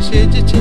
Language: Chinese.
谢谢。